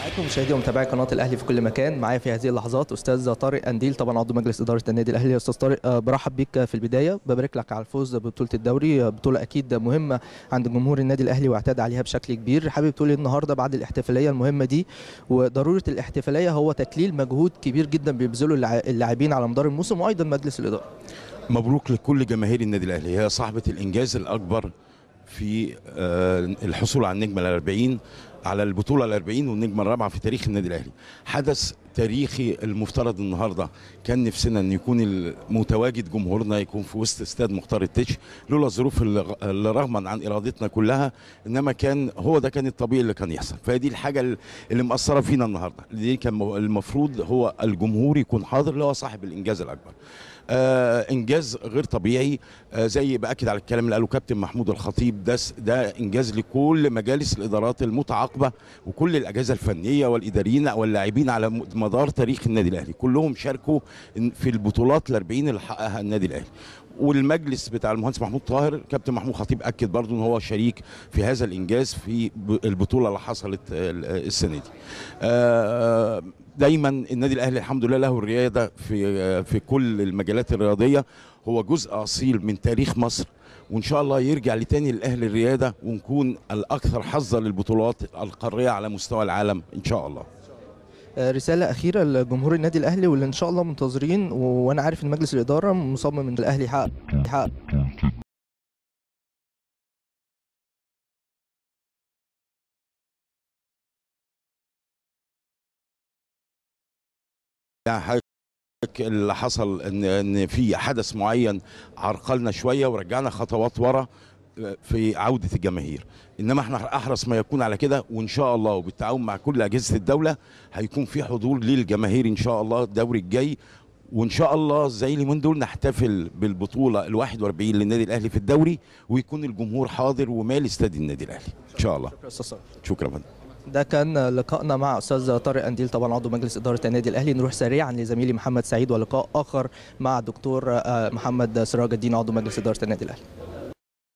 معاكم مشاهدي ومتابعي قناة الأهلي في كل مكان. معايا في هذه اللحظات أستاذ طارق أنديل طبعا عضو مجلس إدارة النادي الأهلي. أستاذ طارق آه، برحب بيك في البداية. ببارك لك على الفوز ببطولة الدوري آه، بطولة أكيد مهمة عند جمهور النادي الأهلي واعتاد عليها بشكل كبير. حابب تقول إيه النهارده بعد الاحتفالية المهمة دي؟ وضرورة الاحتفالية هو تكليل مجهود كبير جدا بيبذله اللاع- اللاعبين على مدار الموسم وأيضا مجلس الإدارة. مبروك لكل جماهير النادي الأهلي. هي صاحبة الإنجاز الأكبر في آه، الحصول على النجمة الأربعين. على البطولة الأربعين والنجمة الرابعة في تاريخ النادي الأهلي. حدث تاريخي المفترض النهارده كان نفسنا أن يكون متواجد جمهورنا يكون في وسط استاد مختار التتش لولا الظروف اللي اللي رغما عن إرادتنا كلها إنما كان هو ده كان الطبيعي اللي كان يحصل. فدي الحاجة اللي مأثرة فينا النهارده. دي كان المفروض هو الجمهور يكون حاضر اللي هو صاحب الإنجاز الأكبر. آه إنجاز غير طبيعي آه زي بأكد على الكلام اللي قاله كابتن محمود الخطيب ده ده إنجاز لكل مجالس الإدارات المتعاقبه وكل الأجهزة الفنية والإداريين واللاعبين على مدار تاريخ النادي الأهلي. كلهم شاركوا في البطولات ال40 اللي حققها النادي الأهلي. والمجلس بتاع المهندس محمود طاهر كابتن محمود خطيب أكد برضو إن هو شريك في هذا الإنجاز في البطولة اللي حصلت السنة دي. آه، دايما النادي الأهلي الحمد لله له الريادة في آه، في كل المجالات الرياضية. هو جزء أصيل من تاريخ مصر وإن شاء الله يرجع لتاني الاهلي الريادة ونكون الأكثر حظا للبطولات القارية على مستوى العالم إن شاء الله. آه، رسالة أخيرة لجمهور النادي الأهلي واللي إن شاء الله منتظرين و- وأنا عارف إن مجلس الإدارة مصمم إن الأهلي يحقق يحقق. اللي حصل ان إن في حدث معين عرقلنا شوية ورجعنا خطوات ورا في عودة الجماهير. إنما إحنا أحرص ما يكون على كده وإن شاء الله وبالتعاون مع كل أجهزة الدولة هيكون في حضور للجماهير إن شاء الله الدوري الجاي. وإن شاء الله زي اليومين دول نحتفل بالبطولة ال 41 للنادي الأهلي في الدوري ويكون الجمهور حاضر ومالي استاد النادي الأهلي. إن شاء الله. شكرا أستاذ صالح. شكرا فندم. ده كان لقائنا مع أستاذ طارق أنديل طبعا عضو مجلس إدارة النادي الأهلي. نروح سريعا لزميلي محمد سعيد ولقاء آخر مع دكتور آه، محمد سراج الدين عضو مجلس إدارة النادي الأهلي.